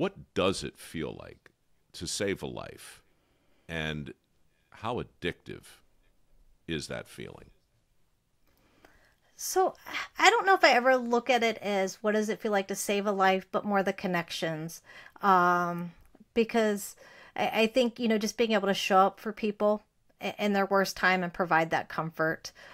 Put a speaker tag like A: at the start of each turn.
A: what does it feel like to save a life? And how addictive is that feeling?
B: So I don't know if I ever look at it as what does it feel like to save a life, but more the connections. Um, because I, I think, you know, just being able to show up for people in their worst time and provide that comfort